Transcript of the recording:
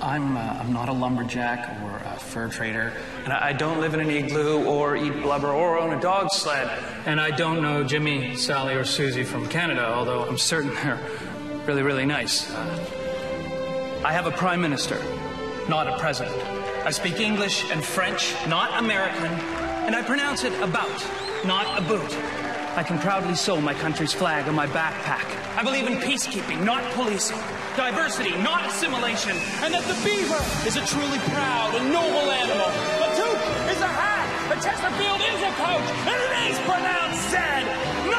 I'm, uh, I'm not a lumberjack or a fur trader, and I don't live in an igloo or eat blubber or own a dog sled. And I don't know Jimmy, Sally, or Susie from Canada, although I'm certain they're really, really nice. I have a prime minister, not a president. I speak English and French, not American, and I pronounce it about, not a boot. I can proudly sew my country's flag on my backpack. I believe in peacekeeping, not policing. Diversity, not assimilation. And that the beaver is a truly proud and noble animal. A toque is a hat. A Chesterfield is a coach. And it is pronounced zed.